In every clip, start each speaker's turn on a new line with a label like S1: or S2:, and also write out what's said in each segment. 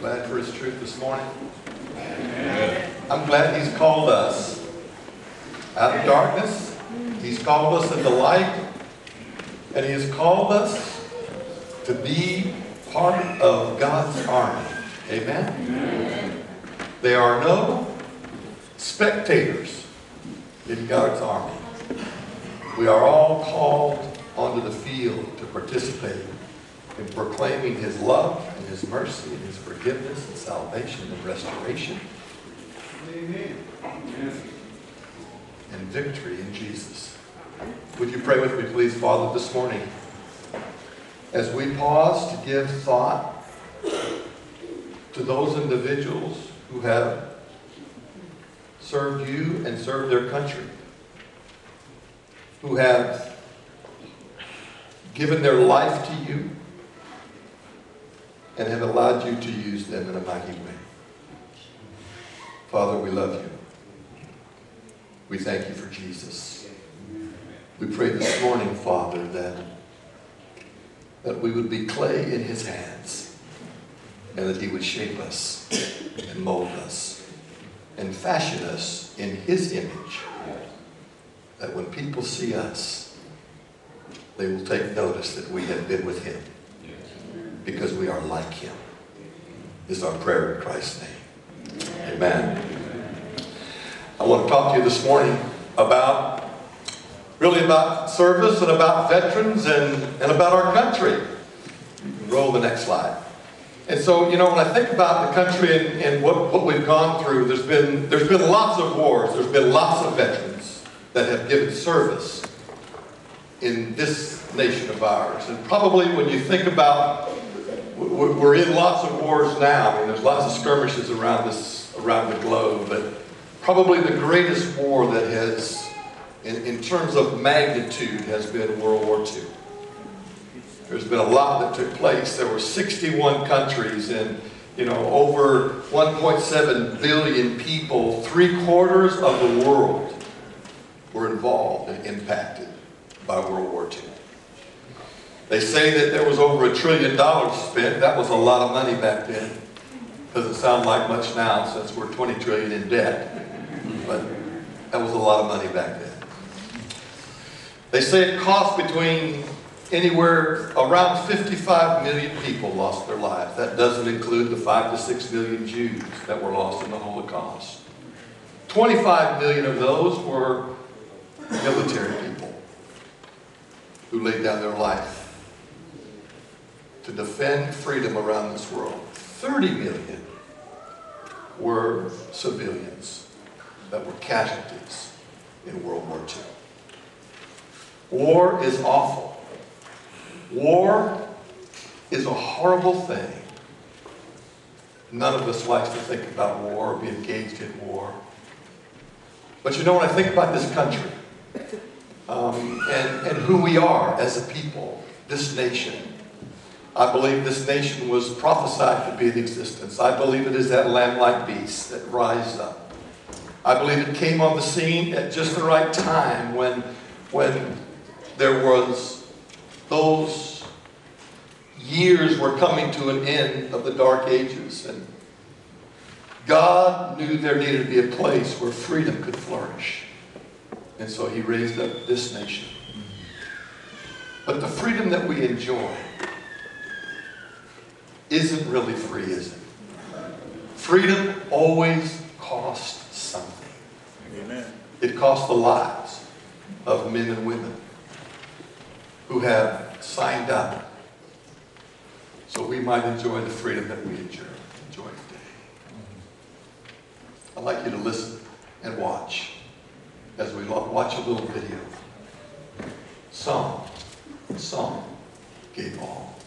S1: glad for his truth this morning? I'm glad he's called us out of darkness. He's called us into light. And he has called us to be part of God's army. Amen? Amen. There are no spectators in God's army. We are all called onto the field to participate in proclaiming his love and his mercy and his forgiveness and salvation and restoration. Amen. And victory in Jesus. Would you pray with me, please, Father, this morning? As we pause to give thought to those individuals who have served you and served their country, who have given their life to you and have allowed you to use them in a mighty way. Father, we love you. We thank you for Jesus. We pray this morning, Father, that, that we would be clay in his hands and that he would shape us and mold us and fashion us in his image. That when people see us, they will take notice that we have been with him because we are like him. Is our prayer in Christ's name. Amen. I want to talk to you this morning about, really about service and about veterans and, and about our country. Roll the next slide. And so, you know, when I think about the country and, and what, what we've gone through, there's been, there's been lots of wars. There's been lots of veterans that have given service in this nation of ours. And probably when you think about we're in lots of wars now. I mean, there's lots of skirmishes around this, around the globe, but probably the greatest war that has, in, in terms of magnitude, has been World War II. There's been a lot that took place. There were 61 countries and, you know, over 1.7 billion people. Three quarters of the world were involved and impacted by World War II. They say that there was over a trillion dollars spent. That was a lot of money back then. Doesn't sound like much now since we're 20 trillion in debt. But that was a lot of money back then. They say it cost between anywhere around 55 million people lost their lives. That doesn't include the 5 to 6 million Jews that were lost in the Holocaust. 25 million of those were military people who laid down their life to defend freedom around this world. 30 million were civilians that were casualties in World War II. War is awful. War is a horrible thing. None of us likes to think about war or be engaged in war. But you know, when I think about this country um, and, and who we are as a people, this nation, I believe this nation was prophesied to be in existence. I believe it is that lamb-like beast that rises up. I believe it came on the scene at just the right time when, when there was those years were coming to an end of the dark ages. And God knew there needed to be a place where freedom could flourish. And so he raised up this nation. But the freedom that we enjoy isn't really free, is it? Freedom always costs something. Amen. It costs the lives of men and women who have signed up so we might enjoy the freedom that we enjoy, enjoy today. I'd like you to listen and watch as we watch a little video. Some, some gave all.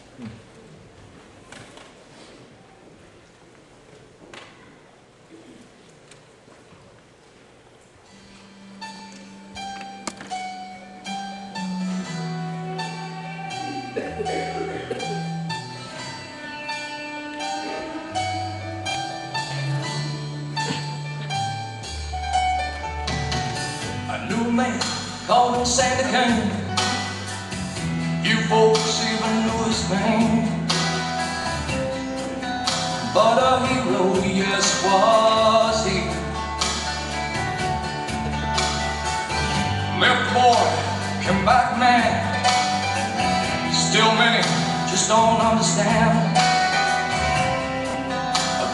S2: Just don't understand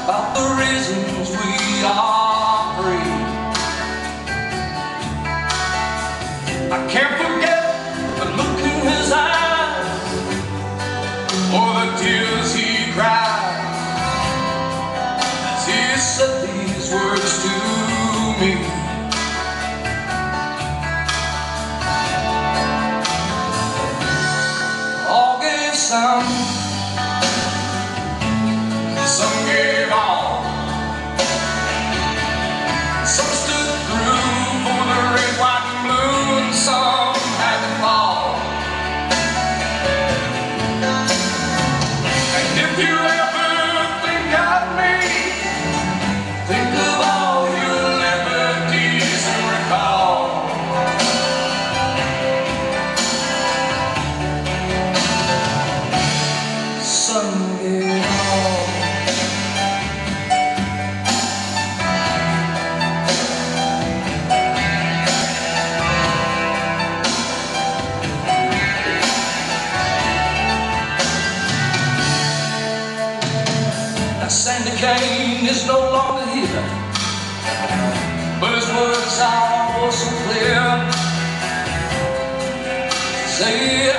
S2: about the reasons we are free. I can't forget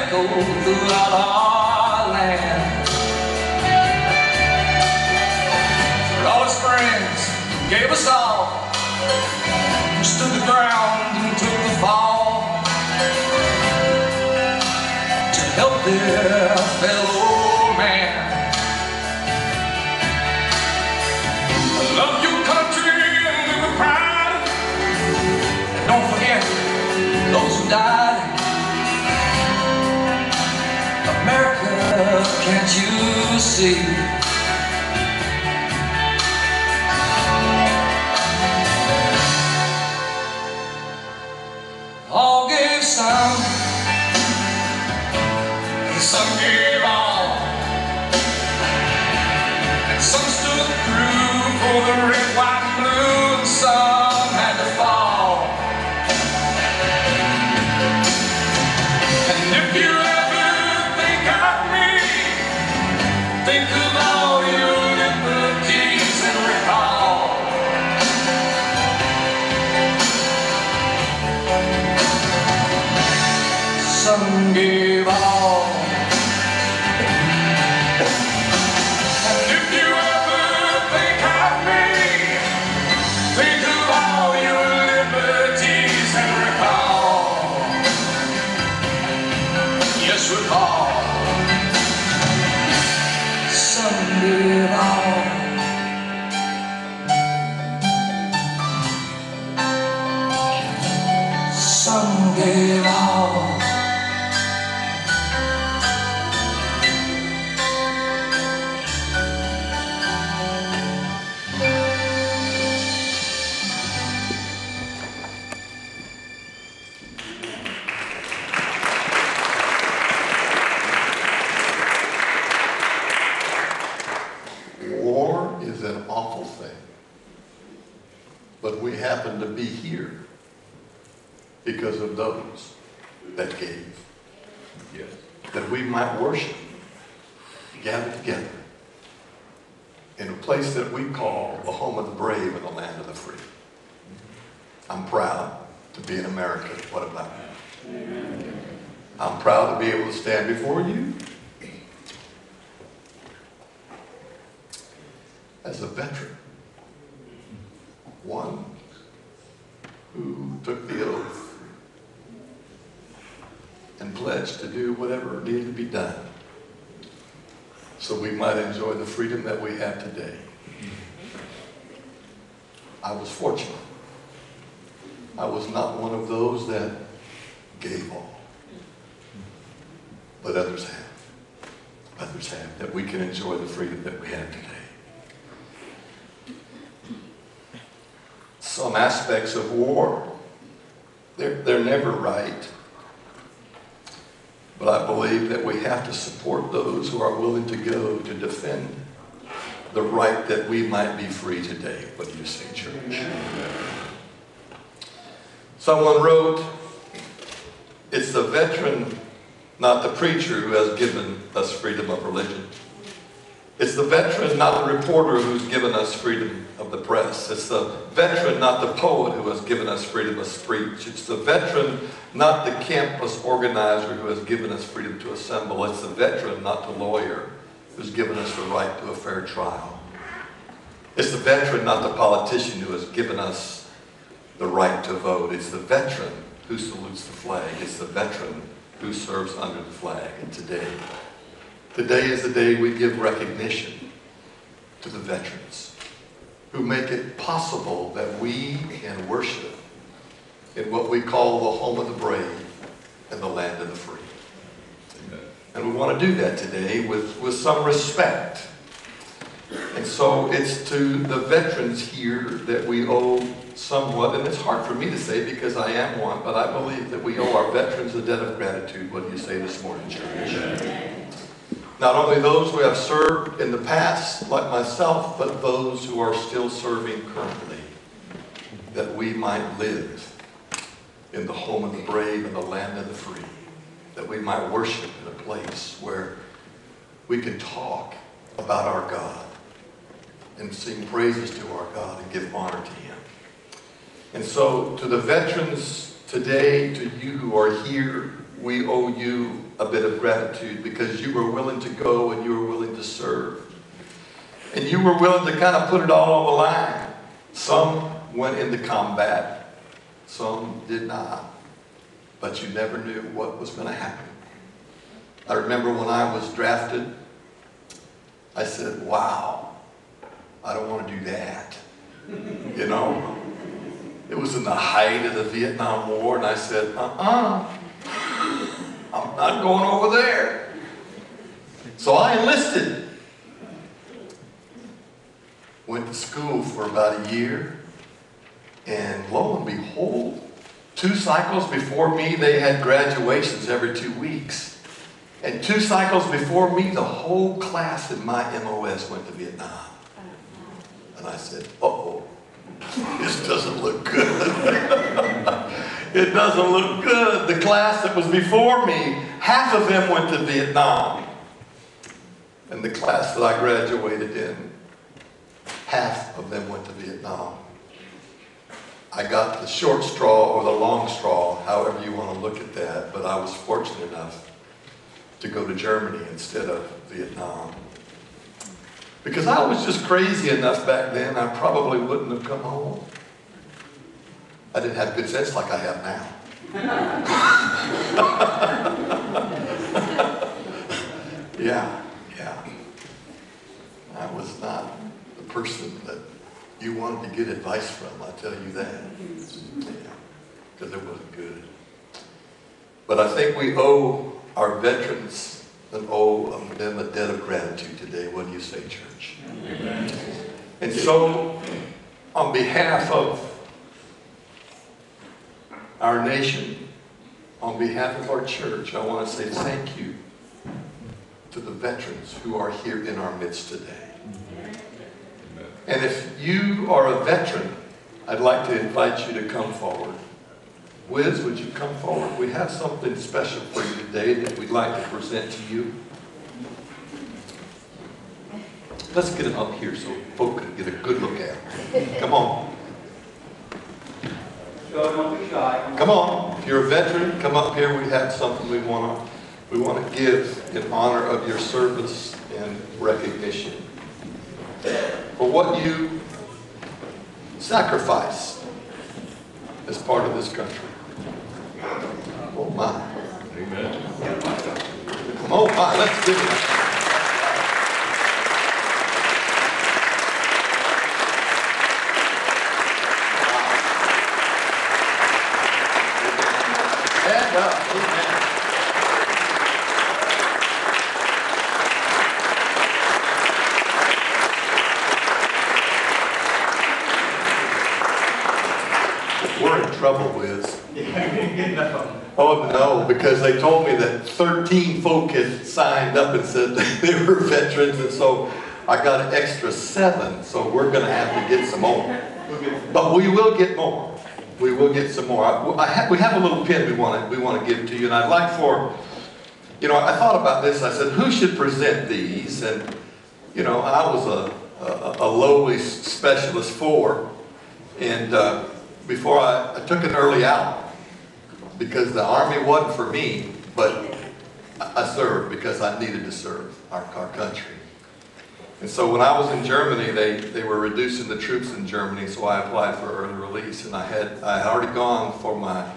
S2: echo throughout our land. For all his friends gave us all, who stood the ground and took the fall to help their fellow man. Can't you see?
S1: Happen to be here because of those that gave.
S3: Yes.
S1: That we might worship, gather together in a place that we call the home of the brave and the land of the free. I'm proud to be an American. What about you? I'm proud to be able to stand before you as a veteran, one who took the oath and pledged to do whatever needed to be done so we might enjoy the freedom that we have today. I was fortunate. I was not one of those that gave all, but others have. Others have, that we can enjoy the freedom that we have today. Some aspects of war, they're, they're never right. But I believe that we have to support those who are willing to go to defend the right that we might be free today. What do you say, church? Someone wrote, it's the veteran, not the preacher, who has given us freedom of religion. It's the veteran, not the reporter, who's given us freedom of the press. It's the veteran, not the poet, who has given us freedom of speech. It's the veteran, not the campus organizer, who has given us freedom to assemble. It's the veteran, not the lawyer, who's given us the right to a fair trial. It's the veteran, not the politician, who has given us the right to vote. It's the veteran who salutes the flag. It's the veteran who serves under the flag. And today, today is the day we give recognition to the veterans who make it possible that we can worship in what we call the home of the brave and the land of the free. And we want to do that today with, with some respect. And so it's to the veterans here that we owe somewhat, and it's hard for me to say because I am one, but I believe that we owe our veterans a debt of gratitude. What do you say this morning, church? Not only those who have served in the past, like myself, but those who are still serving currently, that we might live in the home of the brave and the land of the free, that we might worship in a place where we can talk about our God and sing praises to our God and give honor to Him. And so, to the veterans today, to you who are here, we owe you a bit of gratitude because you were willing to go and you were willing to serve. And you were willing to kind of put it all on the line. Some went into combat, some did not. But you never knew what was going to happen. I remember when I was drafted, I said, wow, I don't want to do that. You know? It was in the height of the Vietnam War, and I said, uh-uh, I'm not going over there. So I enlisted. Went to school for about a year, and lo and behold, two cycles before me, they had graduations every two weeks. And two cycles before me, the whole class in my MOS went to Vietnam. And I said, uh-oh, this doesn't look good. it doesn't look good. The class that was before me, half of them went to Vietnam. And the class that I graduated in, half of them went to Vietnam. I got the short straw or the long straw, however you want to look at that, but I was fortunate enough to go to Germany instead of Vietnam. Because I was just crazy enough back then, I probably wouldn't have come home. I didn't have good sense like I have now. yeah, yeah. I was not the person that you wanted to get advice from, I tell you that. Yeah, because it wasn't good. But I think we owe our veterans and owe them a debt of gratitude today. Do you say, church? Amen. And so, on behalf of our nation, on behalf of our church, I want to say thank you to the veterans who are here in our midst today. And if you are a veteran, I'd like to invite you to come forward. Wiz, would you come forward? We have something special for you today that we'd like to present to you. Let's get him up here so folks can get a good look at him. Come on. Come on. If you're a veteran, come up here. We have something we want to we want to give in honor of your service and recognition for what you sacrifice as part of this country. Oh my. Amen. Oh my, let's give it. Stand up. Amen. We're in trouble with. Oh, no, because they told me that 13 folk had signed up and said they were veterans, and so I got an extra seven, so we're gonna have to get some more. But we will get more. We will get some more. I, I have, we have a little pin we want to, we to give to you, and I'd like for, you know, I thought about this. I said, who should present these? And, you know, I was a, a, a lowly specialist four, and uh, before I, I took an early out because the army wasn't for me, but I served because I needed to serve our, our country. And so when I was in Germany, they, they were reducing the troops in Germany, so I applied for early release. And I had, I had already gone for my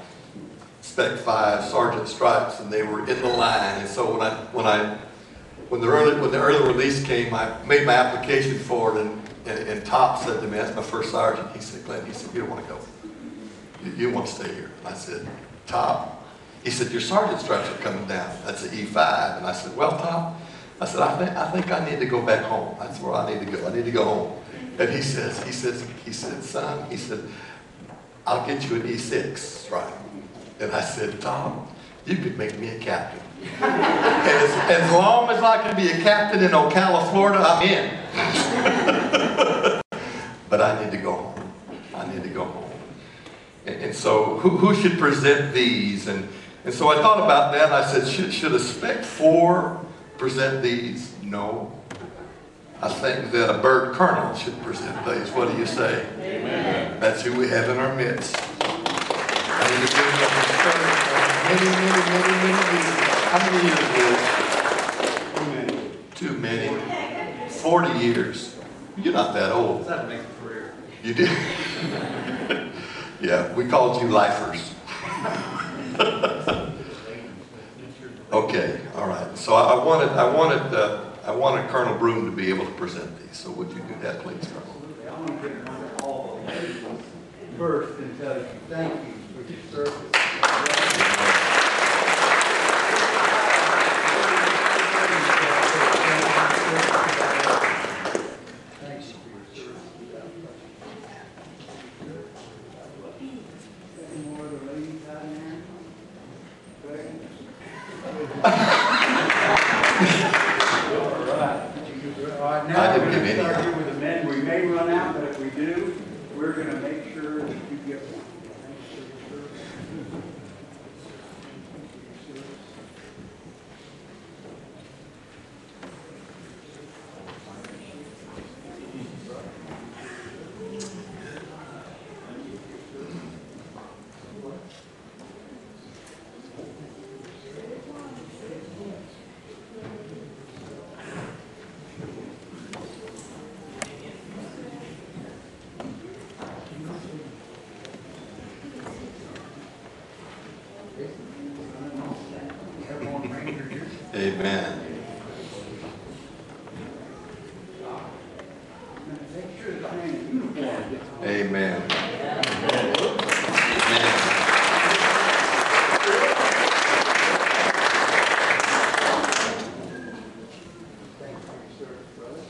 S1: Spec 5 Sergeant Stripes, and they were in the line. And so when I, when I, when the early, when the early release came, I made my application for it, and, and, and Top said to me, that's my first sergeant, he said, Glen, he said, you don't want to go. You, you want to stay here. I said, Top, he said, your sergeant stripes are coming down. That's an E5. And I said, well, Top, I said, I think, I think I need to go back home. That's where I need to go. I need to go home. And he says, he says, he said, son, he said, I'll get you an E6 stripe. And I said, Tom, you could make me a captain. as, as long as I can be a captain in Ocala, Florida, I'm in. but I need to go home. I need to go home. And, so who, who should present these? And, and so I thought about that and I said, should, should a spec four present these? No. I think that a bird colonel should present these. What do you say? Amen. That's who we have in our midst. I need to give them many, many, many, many, many years. How many years, Liz? Too many. Forty years. You're not that old.
S3: That'd make a career.
S1: You did? yeah, we called you lifers. okay, all right. So I, wanted, I wanted, uh, I wanted Colonel Broom to be able to present these. So would you do that, please, Colonel?
S3: I want to of all of them first and tell you, thank you for your service. Thank you for your service. Any more of the ladies out there? All right. All right, now
S1: I
S3: we're
S1: didn't give
S3: gonna
S1: any.
S3: start here with the men. We may run out, but if we do, we're gonna make sure that you get one. Thank you for your service. Everyone Ranger here.
S1: Amen.
S3: Make sure the man in uniform gets on.
S1: Amen. Amen.
S3: Thank you for your service, brother.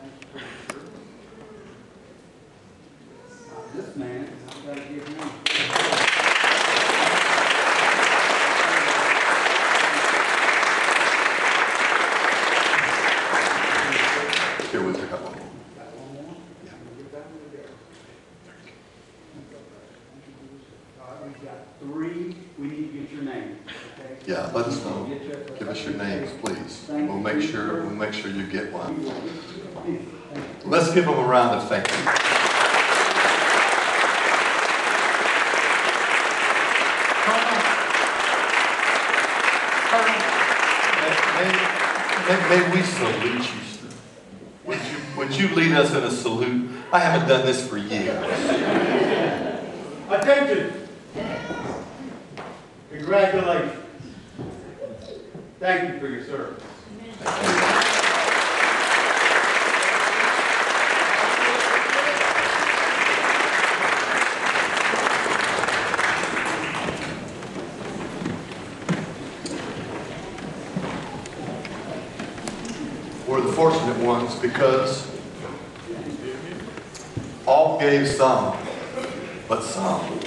S3: Thank you for your service. Now, This man, I've got to give him.
S1: Here with your couple.
S3: Got one more?
S1: Yeah.
S3: Give that one to Derek. All right, we've got three, we need to get your name, okay?
S1: Yeah, let us know.
S3: Get your-
S1: Give us your names, please. We'll make sure, we'll make sure you get one.
S3: Thank you.
S1: Let's give them a round of thank you. May, may- may we salute you, sir? Would you, would you lead us in a salute? I haven't done this for years.
S3: Attention! Congratulations. Thank you for your service.
S1: We're the fortunate ones because all gave some, but some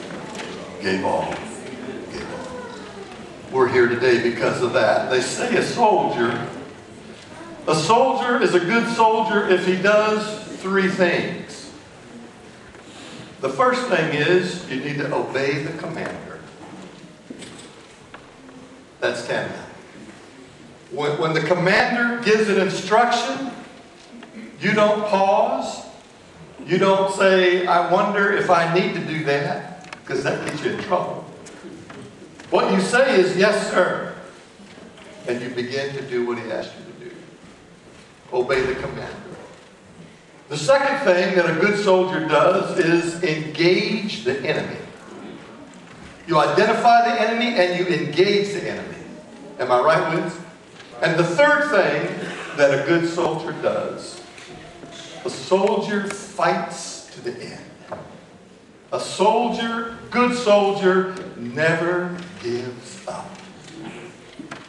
S1: gave all. Gave all. We're here today because of that. They say a soldier A soldier is a good soldier if he does three things. The first thing is you need to obey the commander. That's tantamount. When, when the commander gives an instruction, you don't pause. You don't say, I wonder if I need to do that, because that gets you in trouble. What you say is, yes, sir. And you begin to do what he asked you to do. Obey the commander. The second thing that a good soldier does is engage the enemy. You identify the enemy and you engage the enemy. Am I right, Wiz? And the third thing that a good soldier does, a soldier fights to the end. A soldier, good soldier, never gives up.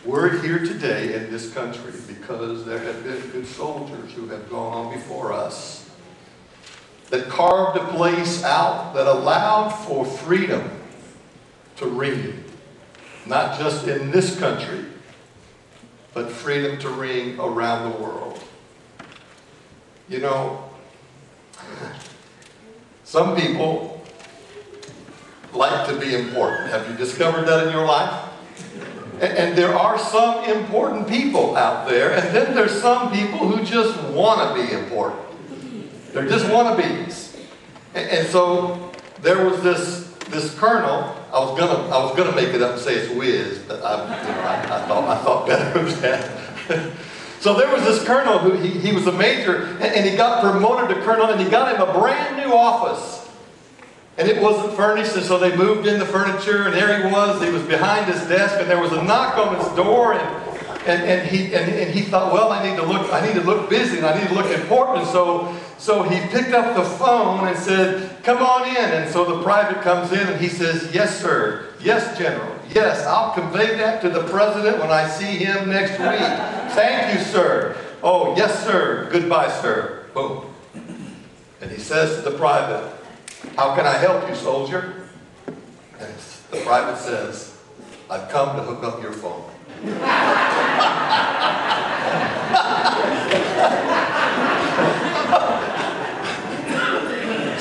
S1: We're here today in this country because there have been good soldiers who have gone on before us that carved a place out that allowed for freedom to ring, not just in this country, but freedom to ring around the world. You know, some people like to be important. Have you discovered that in your life? And, there are some important people out there, and then there's some people who just want to be important. They're just wannabes. And, and so there was this this colonel. I was gonna I was gonna make it up and say it's Wiz, but I, you know, I, I thought I thought better of that. so there was this colonel who he, he was a major, and, and he got promoted to colonel, and he got him a brand new office. And it wasn't furnished, and so they moved in the furniture, and there he was. He was behind his desk, and there was a knock on his door, and and, and he and, and he thought, well, I need to look, I need to look busy, and I need to look important. So so he picked up the phone and said, "Come on in." And so the private comes in, and he says, "Yes, sir. Yes, General. Yes, I'll convey that to the president when I see him next week. Thank you, sir. Oh, yes, sir. Goodbye, sir." Boom. And he says to the private, how can I help you, soldier? And the private says, I've come to hook up your phone.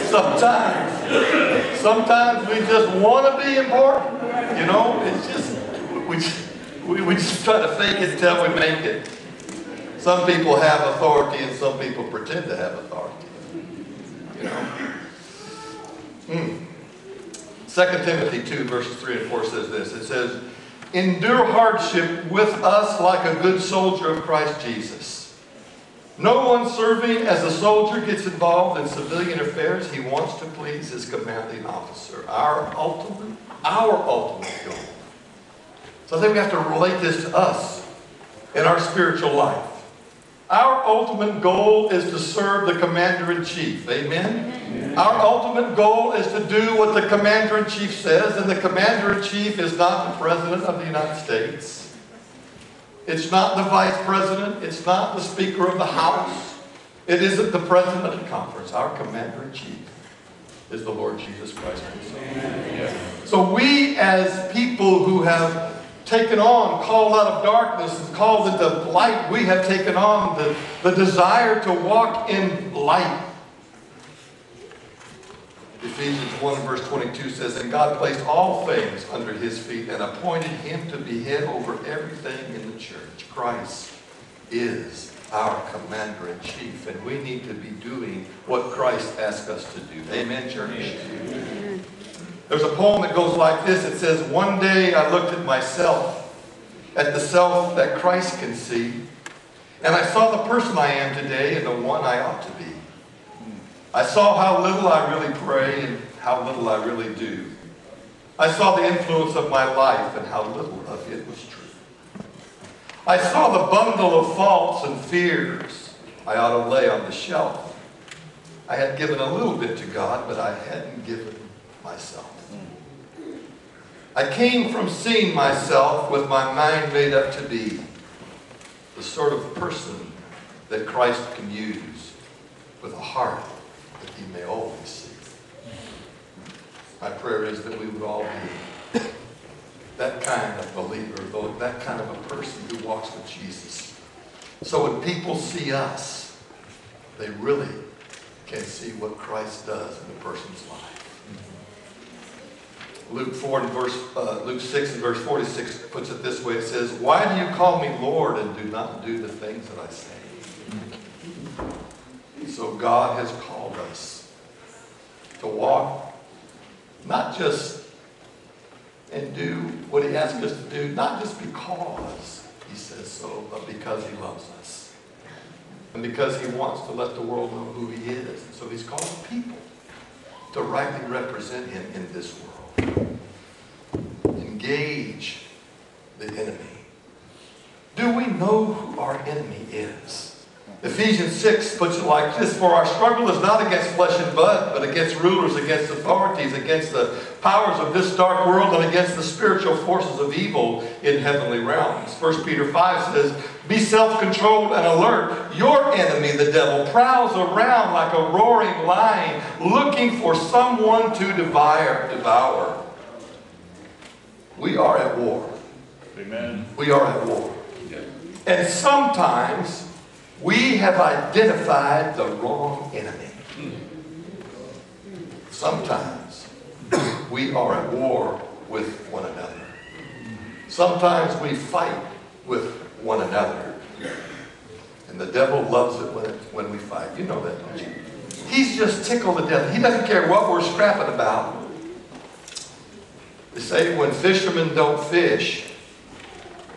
S1: sometimes, sometimes we just want to be important. You know, it's just, we, we, we just try to fake it until we make it. Some people have authority and some people pretend to have authority. You know? Hmm. 2 Timothy 2, verses 3 and 4 says this. It says, Endure hardship with us like a good soldier of Christ Jesus. No one serving as a soldier gets involved in civilian affairs. He wants to please his commanding officer. Our ultimate, our ultimate goal. So I think we have to relate this to us in our spiritual life. Our ultimate goal is to serve the commander in chief. Amen? Amen? Our ultimate goal is to do what the commander in chief says, and the commander in chief is not the president of the United States. It's not the vice president. It's not the speaker of the house. It isn't the president of the conference. Our commander in chief is the Lord Jesus Christ himself. So we as people who have taken on, called out of darkness and called into light. We have taken on the, the desire to walk in light. Ephesians 1 verse 22 says, And God placed all things under his feet and appointed him to be head over everything in the church. Christ is our commander in chief, and we need to be doing what Christ asked us to do. Amen, church? Amen. There's a poem that goes like this. It says, One day I looked at myself, at the self that Christ can see, and I saw the person I am today and the one I ought to be. I saw how little I really pray and how little I really do. I saw the influence of my life and how little of it was true. I saw the bundle of faults and fears I ought to lay on the shelf. I had given a little bit to God, but I hadn't given myself. I came from seeing myself with my mind made up to be the sort of person that Christ can use with a heart he may always see. My prayer is that we would all be that kind of believer, that kind of a person who walks with Jesus So when people see us, they really can see what Christ does in a person's life. Luke 4 and verse, uh, Luke 6 and verse 46 puts it this way. It says, Why do you call me Lord and do not do the things that I say? So God has called us to walk, not just and do what he asks us to do, not just because he says so, but because he loves us. And because he wants to let the world know who he is. And so he's called people to rightly represent him in this world. Engage the enemy. Do we know who our enemy is? Ephesians 6 puts it like this For our struggle is not against flesh and blood, but against rulers, against authorities, against the powers of this dark world, and against the spiritual forces of evil in heavenly realms. 1 Peter 5 says, Be self controlled and alert. Your enemy, the devil, prowls around like a roaring lion, looking for someone to devour. devour. We are at war.
S4: Amen.
S1: We are at war. And sometimes we have identified the wrong enemy. Sometimes we are at war with one another. Sometimes we fight with one another. And the devil loves it when, when we fight. You know that, don't you? He's just tickled to death. He doesn't care what we're scrapping about. They say when fishermen don't fish,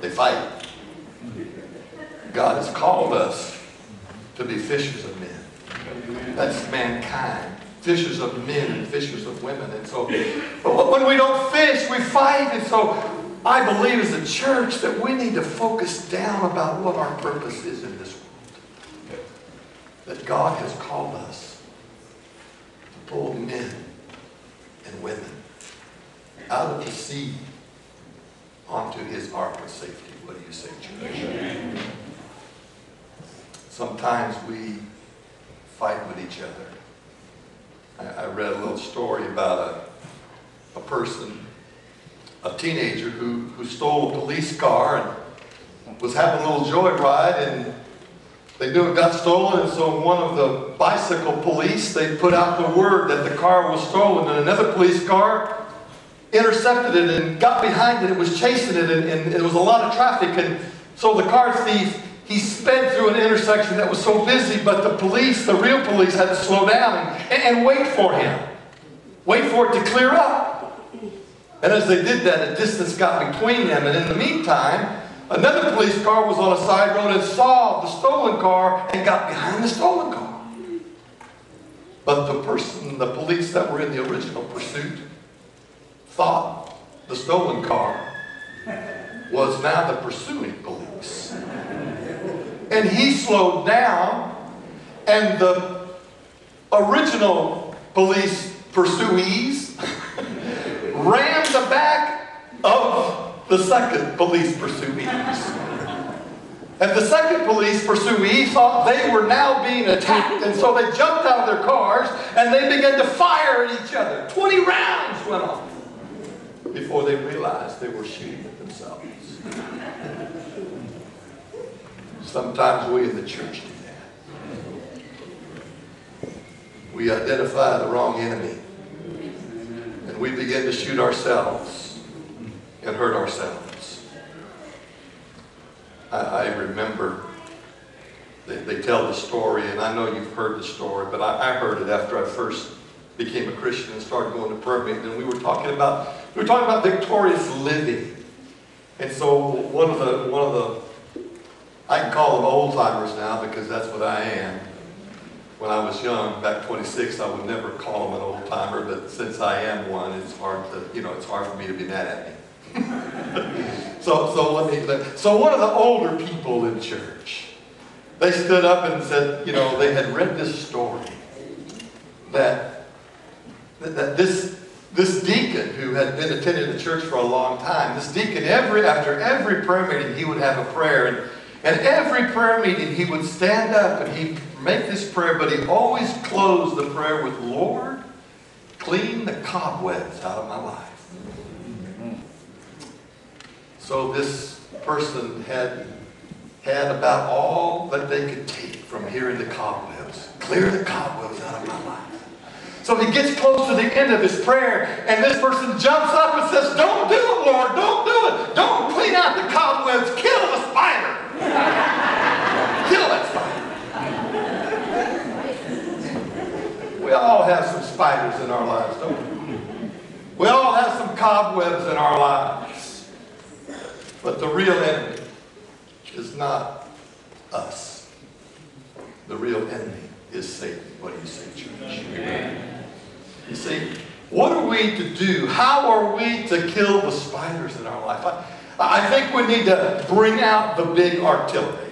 S1: they fight. God has called us to be fishers of men. That's mankind. Fishers of men and fishers of women. And so, but when we don't fish, we fight. And so, I believe as a church that we need to focus down about what our purpose is in this world. That God has called us to pull men and women out of the sea onto his ark of safety. What do you say, church? Sometimes we fight with each other. I, I read a little story about a, a person, a teenager who, who stole a police car and was having a little joyride and they knew it got stolen and so one of the bicycle police, they put out the word that the car was stolen and another police car intercepted it and got behind it and was chasing it and, and it was a lot of traffic and so the car thief he sped through an intersection that was so busy, but the police, the real police, had to slow down and, and, wait for him. Wait for it to clear up. And as they did that, a distance got between them. And in the meantime, another police car was on a side road and saw the stolen car and got behind the stolen car. But the person, the police that were in the original pursuit, thought the stolen car was now the pursuing police and he slowed down, and the original police pursuees rammed the back of the second police pursuees. And the second police pursuee thought they were now being attacked, and so they jumped out of their cars and they began to fire at each other. 20 rounds went off before they realized they were shooting at themselves. Sometimes we in the church do that. We identify the wrong enemy. And we begin to shoot ourselves and hurt ourselves. I, I remember they, they, tell the story, and I know you've heard the story, but I, I heard it after I first became a Christian and started going to prayer meeting. And we were talking about we were talking about victorious living. And so one of the one of the I can call them old timers now because that's what I am. When I was young, back 26, I would never call them an old timer, but since I am one, it's hard to, you know, it's hard for me to be mad at me. so, so let me, so one of the older people in church, they stood up and said, you know, they had read this story that, that this, this deacon who had been attending the church for a long time, this deacon, every, after every prayer meeting, he would have a prayer and and every prayer meeting, he would stand up and he'd make this prayer, but he always closed the prayer with, Lord, clean the cobwebs out of my life. So this person had had about all that they could take from hearing the cobwebs. Clear the cobwebs out of my life. So he gets close to the end of his prayer, and this person jumps up and says, Don't do it, Lord, don't do it. Don't clean out the cobwebs, kill the spider. Kill that spider. We all have some spiders in our lives, don't we? We all have some cobwebs in our lives. But the real enemy is not us. The real enemy is Satan. What do you say, church? Amen. You see, what are we to do? How are we to kill the spiders in our life? I, I think we need to bring out the big artillery.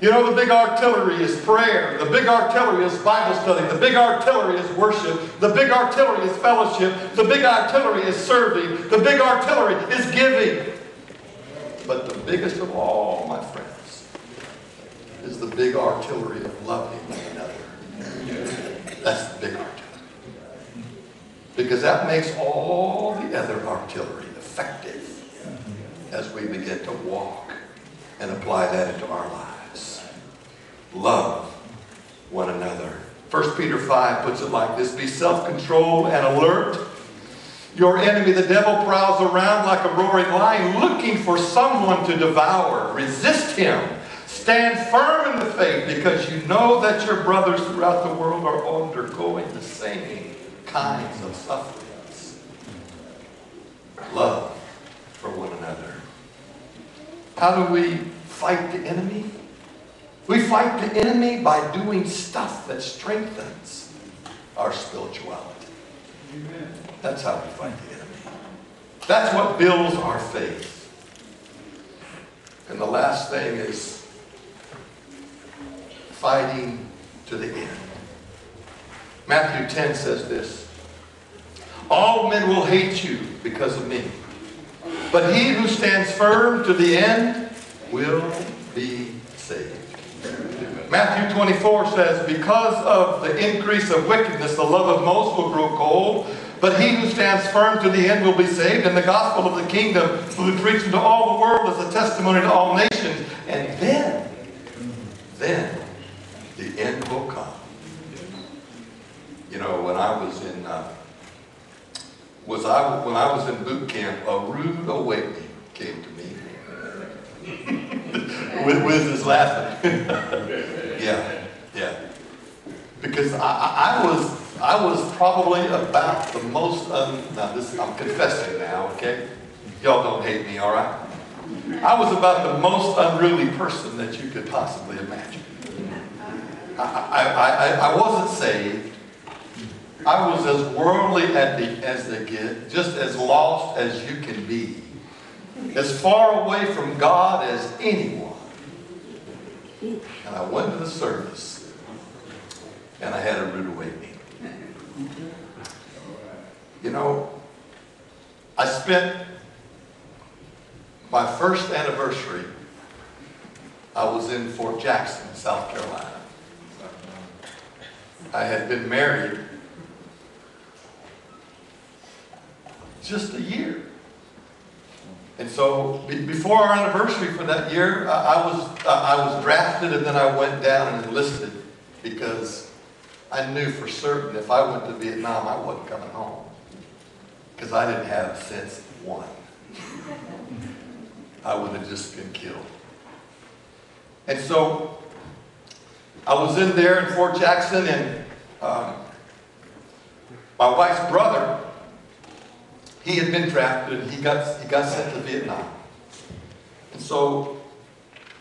S1: You know, the big artillery is prayer. The big artillery is Bible study. The big artillery is worship. The big artillery is fellowship. The big artillery is serving. The big artillery is giving. But the biggest of all, my friends, is the big artillery of loving one another. That's the big artillery. Because that makes all the other artillery effective as we begin to walk and apply that into our lives. Love one another. 1 Peter 5 puts it like this Be self controlled and alert. Your enemy, the devil, prowls around like a roaring lion looking for someone to devour. Resist him. Stand firm in the faith because you know that your brothers throughout the world are undergoing the same kinds of sufferings. Love for one another. How do we fight the enemy? We fight the enemy by doing stuff that strengthens our spirituality. That's how we fight the enemy. That's what builds our faith. And the last thing is fighting to the end. Matthew 10 says this All men will hate you because of me, but he who stands firm to the end will be saved. Matthew 24 says, Because of the increase of wickedness, the love of most will grow cold. But he who stands firm to the end will be saved, and the gospel of the kingdom will be preached to all the world as a testimony to all nations. And then, then, the end will come. You know, when I was in, uh, was I when I was in boot camp, a rude awakening came to me. Wiz Wiz is laughing. yeah, yeah. Because I, I, I was I was probably about the most un, now this I'm confessing now, okay? Y'all don't hate me, all right? I was about the most unruly person that you could possibly imagine. I, I, I, I wasn't saved. I was as worldly as they, as they get, just as lost as you can be, as far away from God as anyone. And I went to the service, and I had a rude awakening. You know, I spent my first anniversary, I was in Fort Jackson, South Carolina. I had been married just a year. And so be- before our anniversary for that year, I, I was uh, I was drafted and then I went down and enlisted because I knew for certain if I went to Vietnam, I wasn't coming home because I didn't have sense one. I would have just been killed. And so I was in there in Fort Jackson, and um, my wife's brother, he had been drafted, and he got he got sent to Vietnam. And so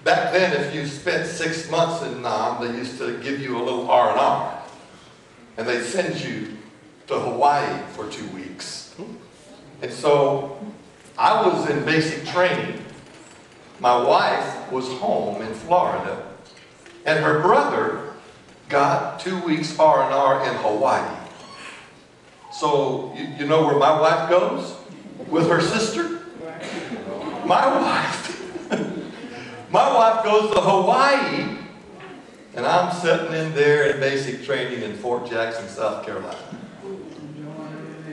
S1: back then, if you spent six months in Nam, they used to give you a little R and they'd send you to Hawaii for two weeks. And so I was in basic training. My wife was home in Florida, and her brother got two weeks R and R in Hawaii. So you, you know where my wife goes with her sister? My wife, my wife goes to Hawaii, and I'm sitting in there in basic training in Fort Jackson, South Carolina.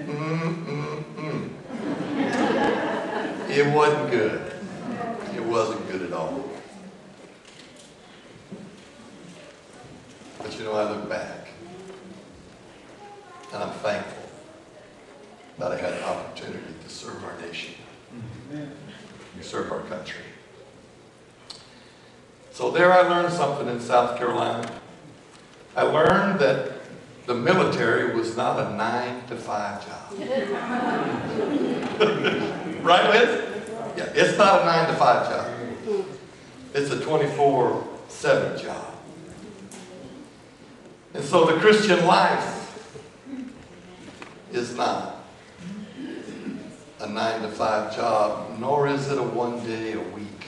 S1: Mm-mm-mm. It wasn't good. It wasn't good at all. But you know, I look back and I'm thankful that I had the opportunity to serve our nation, serve our country. I learned something in South Carolina. I learned that the military was not a nine to five job. right, Liz? Yeah, it's not a nine to five job. It's a 24 7 job. And so the Christian life is not a nine to five job, nor is it a one day a week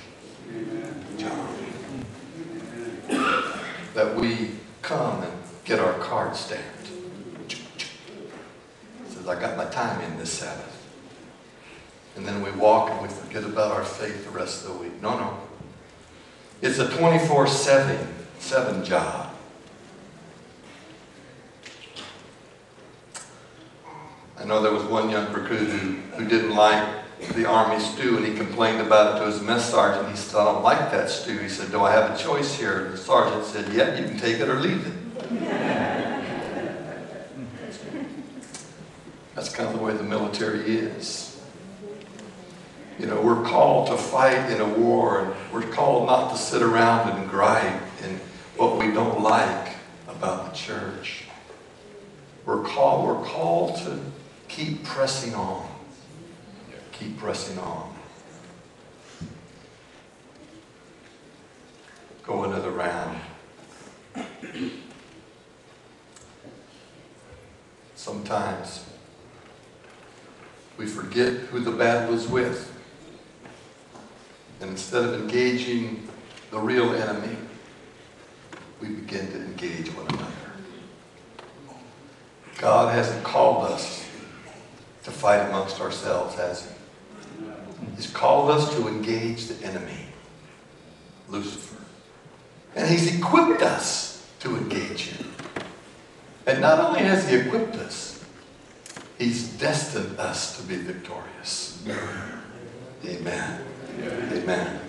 S1: job. That we come and get our card stamped. Says, I got my time in this Sabbath. And then we walk and we forget about our faith the rest of the week. No, no. It's a 24 7, 7 job. I know there was one young recruit who, who didn't like the Army stew and he complained about it to his mess sergeant. He said, I don't like that stew. He said, Do I have a choice here? And the sergeant said, Yeah, you can take it or leave it. That's kind of the way the military is. You know, we're called to fight in a war, and we're called not to sit around and gripe in what we don't like about the church. We're called, we're called to keep pressing on. Keep pressing on. Go another round. Sometimes we forget who the battle is with. And instead of engaging the real enemy, we begin to engage one another. God hasn't called us to fight amongst ourselves, has He? He's called us to engage the enemy, Lucifer. And He's equipped us to engage him. And not only has He equipped us, He's destined us to be victorious. Amen. Amen.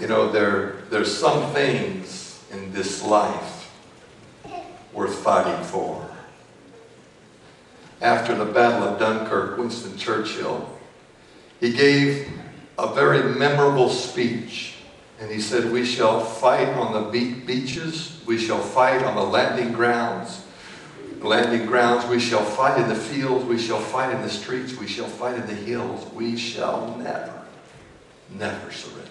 S1: You know, there, there's some things in this life worth fighting for. After the Battle of Dunkirk, Winston Churchill, he gave a very memorable speech. And he said, We shall fight on the be- beaches, we shall fight on the landing grounds, landing grounds, we shall fight in the fields, we shall fight in the streets, we shall fight in the hills, we shall never, never surrender.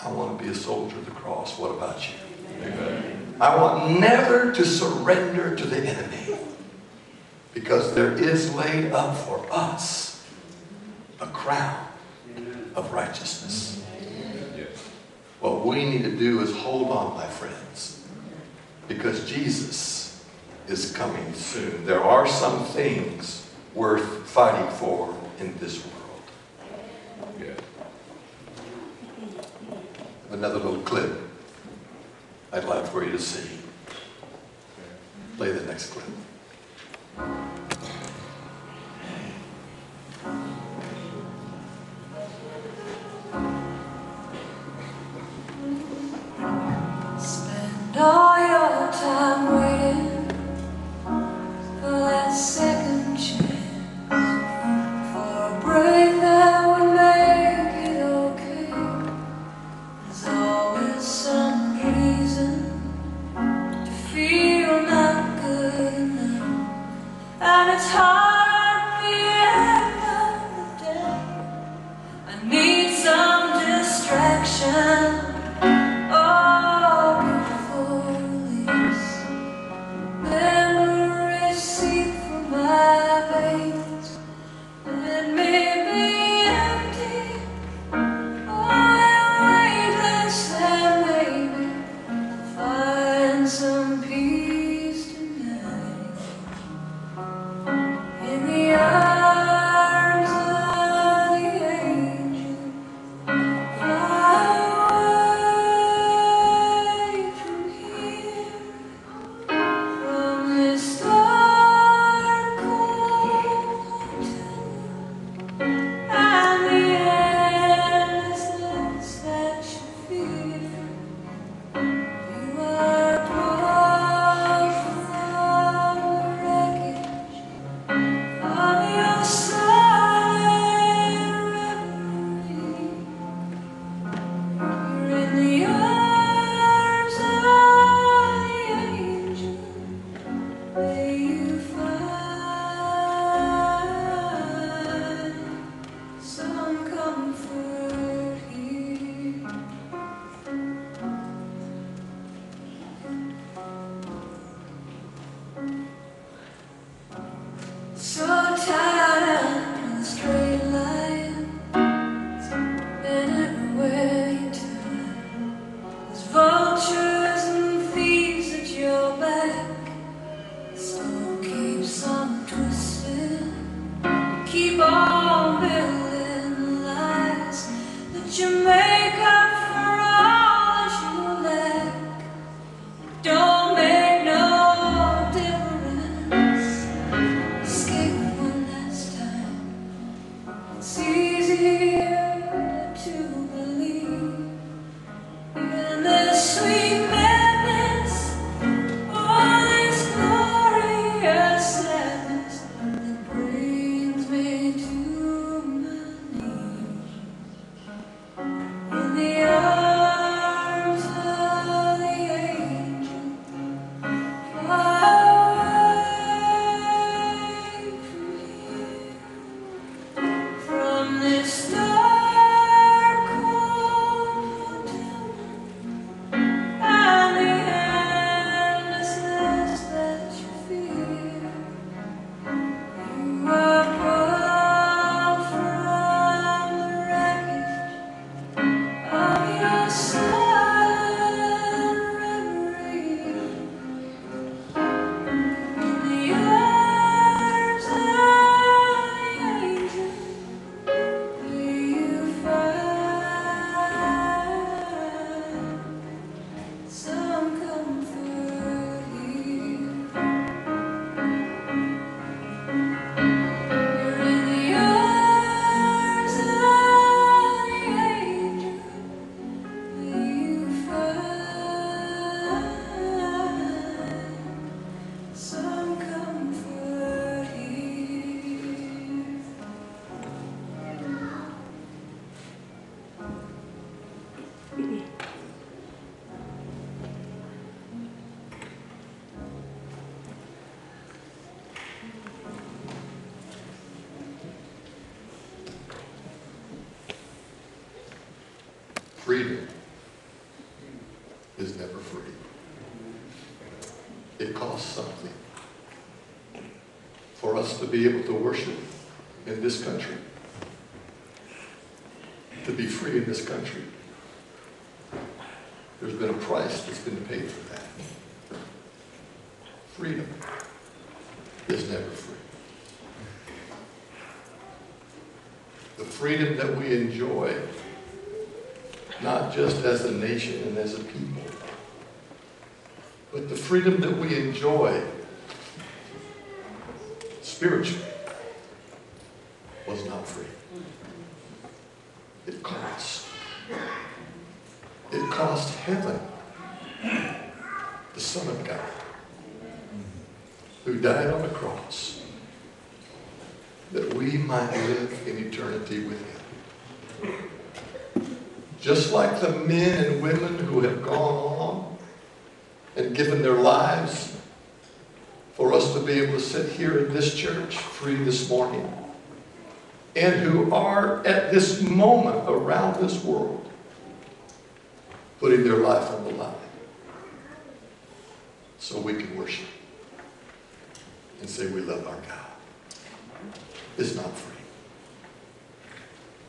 S1: I want to be a soldier of the cross. What about you? Amen. I want never to surrender to the enemy because there is laid up for us a crown of righteousness. What we need to do is hold on, my friends, because Jesus is coming soon. There are some things worth fighting for in this world. Yeah. Another little clip I'd like for you to see. Play the next clip.
S4: To
S1: be able to worship in this country, to be free in this country. There's been a price that's been paid for that. Freedom is never free. The freedom that we enjoy, not just as a nation and as a people, but the freedom that we enjoy spiritually was not free. It cost. It cost heaven the Son of God who died on the cross that we might live in eternity with him. Just like the men and women who have gone on and given their lives be able to sit here in this church free this morning and who are at this moment around this world putting their life on the line so we can worship and say we love our God. It's not free.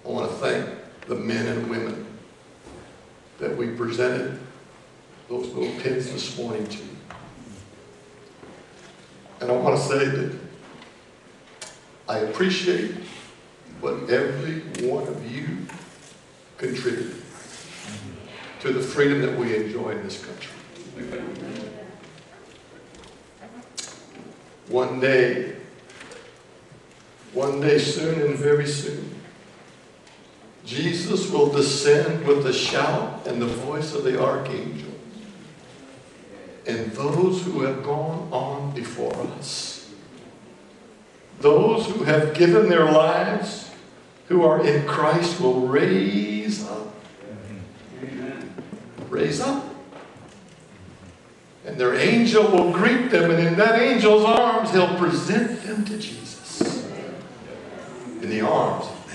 S1: I want to thank the men and women that we presented those little pins this morning to. And I want to say that I appreciate what every one of you contributed to the freedom that we enjoy in this country. One day, one day soon and very soon, Jesus will descend with a shout and the voice of the archangel. And those who have gone on before us, those who have given their lives, who are in Christ, will raise up. Raise up. And their angel will greet them, and in that angel's arms, he'll present them to Jesus. In the arms of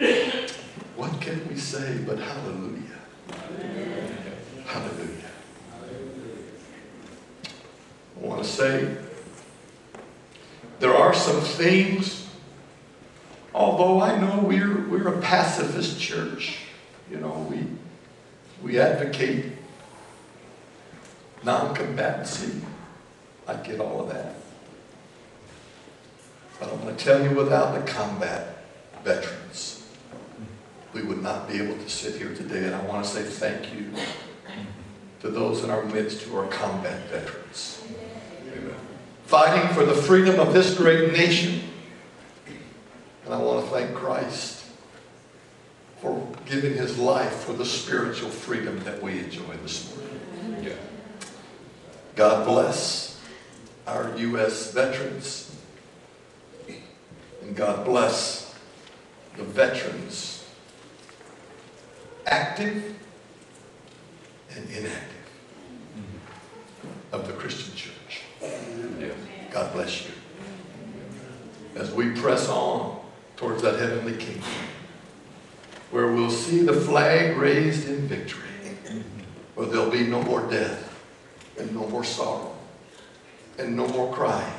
S1: an angel. What can we say but hallelujah? Hallelujah. I want to say there are some things, although I know we're, we're a pacifist church, you know, we, we advocate non-combatancy. I get all of that. But I'm going to tell you without the combat veterans, we would not be able to sit here today. And I want to say thank you to those in our midst who are combat veterans. Fighting for the freedom of this great nation. And I want to thank Christ for giving his life for the spiritual freedom that we enjoy this morning. Yeah. God bless our U.S. veterans. And God bless the veterans, active and inactive, of the Christian church. God bless you. As we press on towards that heavenly kingdom, where we'll see the flag raised in victory, where there'll be no more death and no more sorrow and no more crying.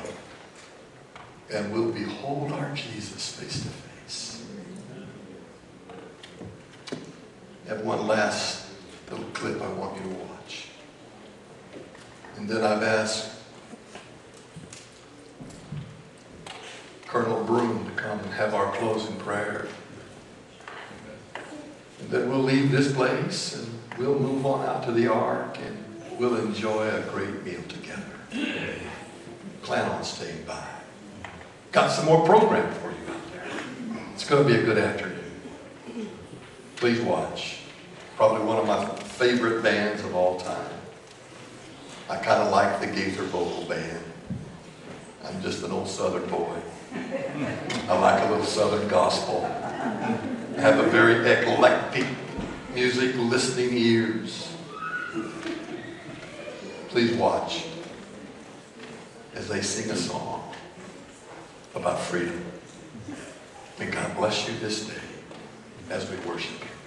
S1: And we'll behold our Jesus face to face. Have one last little clip I want you to watch. And then I've asked Colonel Broom to come and have our closing prayer. And then we'll leave this place and we'll move on out to the ark and we'll enjoy a great meal together. Plan on staying by. Got some more program for you out there. It's going to be a good afternoon. Please watch. Probably one of my favorite bands of all time. I kind of like the Gaither Vocal Band. I'm just an old Southern boy. I like a little Southern gospel. I have a very eclectic music listening ears. Please watch as they sing a song about freedom. May God bless you this day as we worship Him.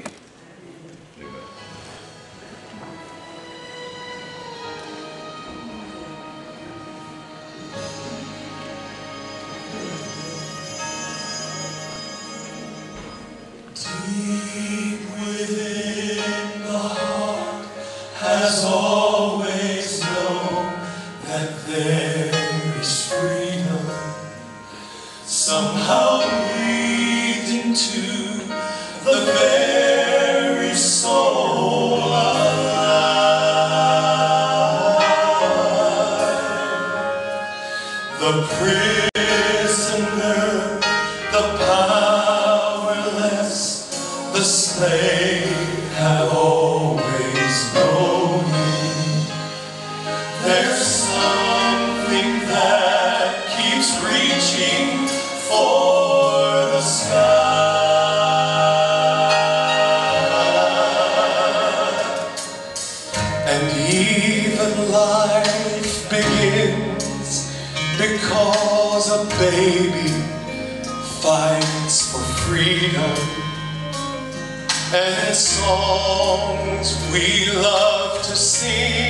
S5: Songs. We love to sing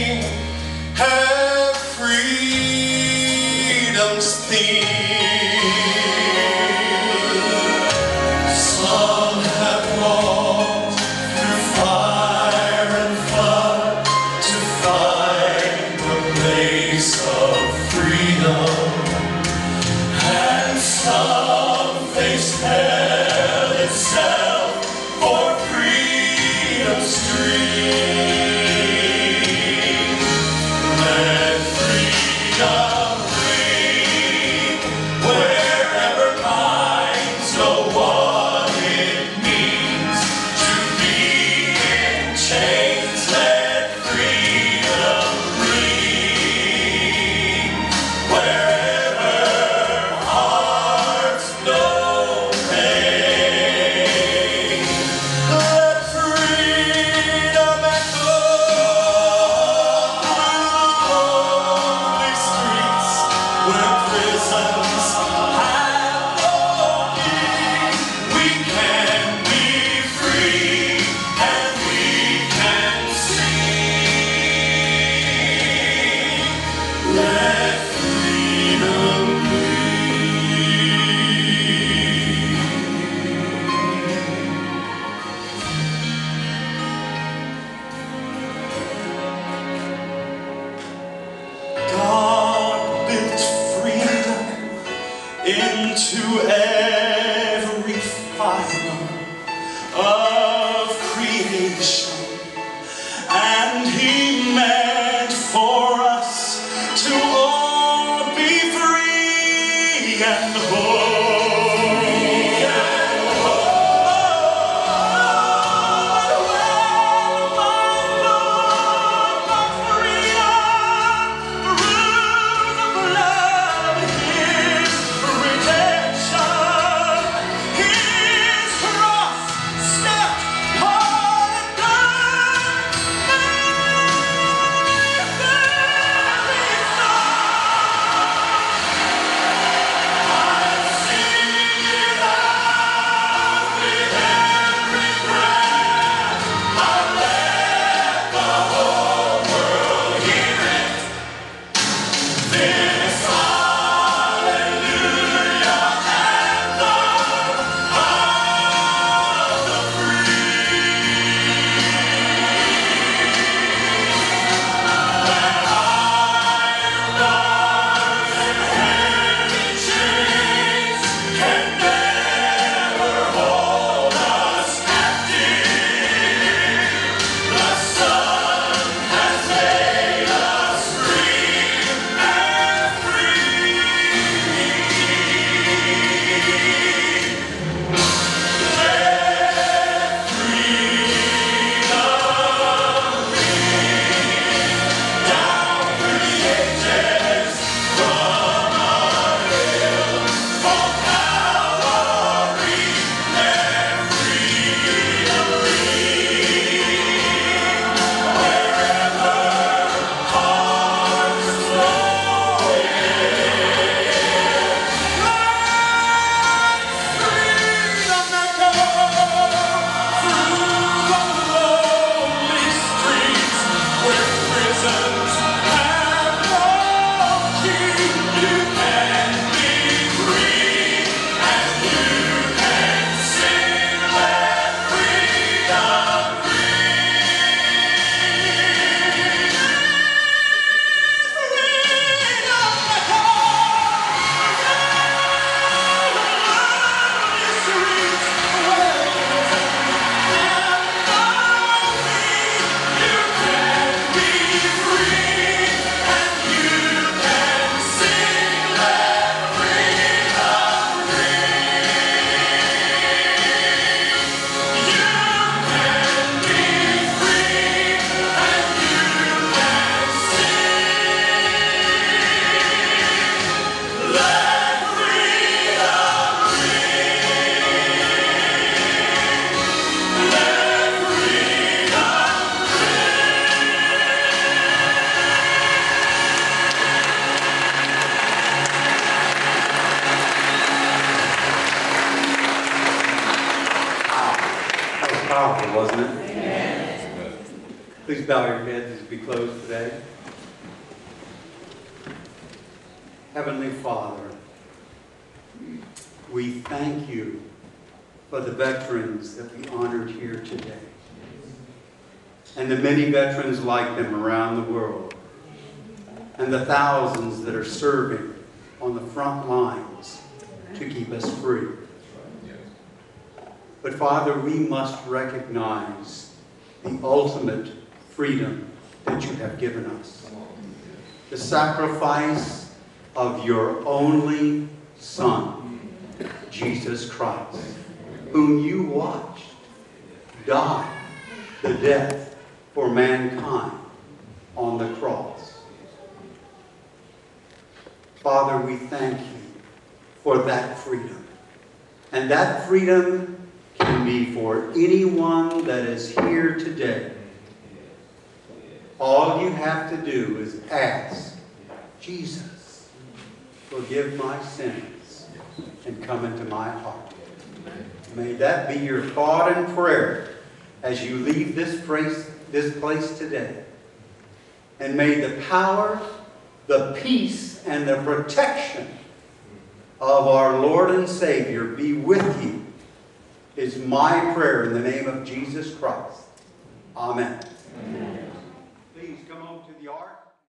S3: Please bow your heads as we close today. Heavenly Father, we thank you for the veterans that we honored here today. And the many veterans like them around the world. And the thousands that are serving on the front lines to keep us free. But Father, we must recognize the ultimate freedom that you have given us. The sacrifice of your only Son, Jesus Christ, whom you watched die the death for mankind on the cross. Father, we thank you for that freedom. And that freedom can be for anyone that is here today. All you have to do is ask, Jesus, forgive my sins and come into my heart. May that be your thought and prayer as you leave this place, this place today. And may the power, the peace, and the protection of our Lord and Savior be with you is my prayer in the name of Jesus Christ. Amen.